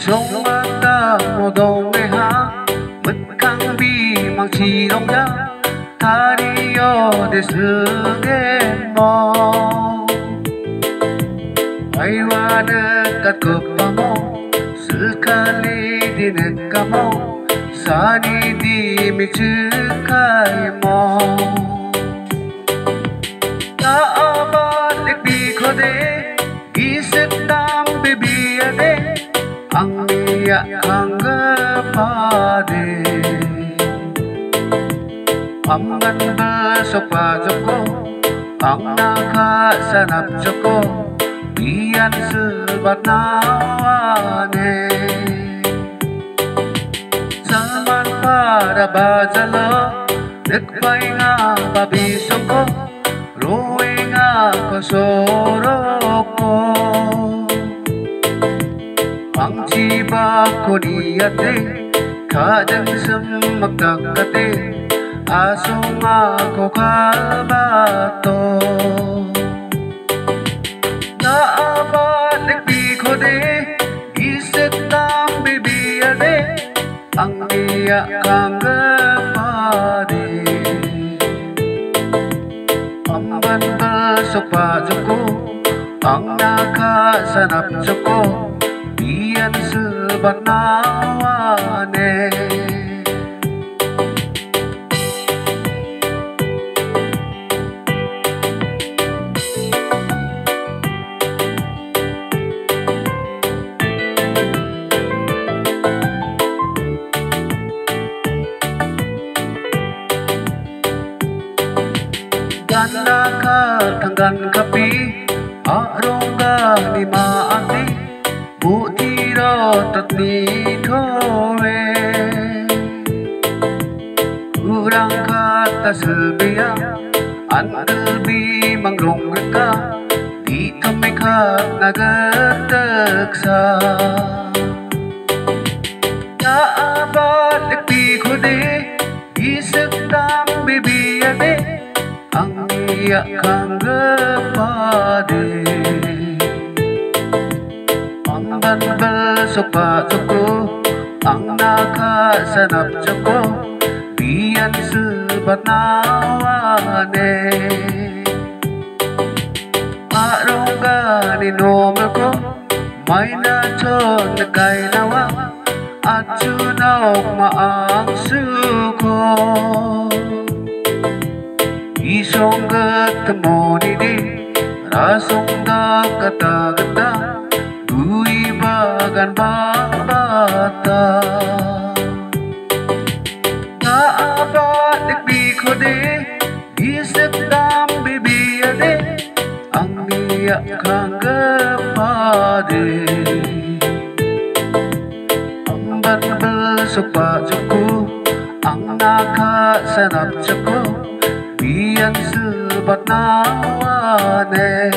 sông mang ta mo dong me ha mất căng bi mang chi ta đi tari để desu ge mo ai wa de kat ko pa mo đi nền ne ka xa đi đi mi chu khai mò. Ta ba lịch bi khó đế isip sẽ Dạ. niya ang pade Amgan ba sopa joko amna ang sanap joko iyan sebat nawane Zaman para bajala Dekpai nga pabiso ko Ruwe nga kosoro chiba ko diyate Kadang sumakakate Aso nga ko kabato Naabalik di ko de Isip ng bibiyade Ang niya kang gapade Amban banbal sa padyoko Ang nakasanap joko Diyan sa बनावाने। गंगा का Ganga ta Sylvia. Antalbi manglongka Di kami ka nagatagsa Naabalik di ko di. Isip ng bibiyan eh Ang iyak kang gapade. Ang banbal sopa ko Ang nakasanap ko yan subat nawane. Marunggani nomako Maina chon kailawa Achunaok maang suko. Isong ketemoni di Rasong tak kata-kata Dui bagan bang bata. Niyak kang gapade Ang banbal sa padyoko Ang nakasanap ko Biyan sebat nawane.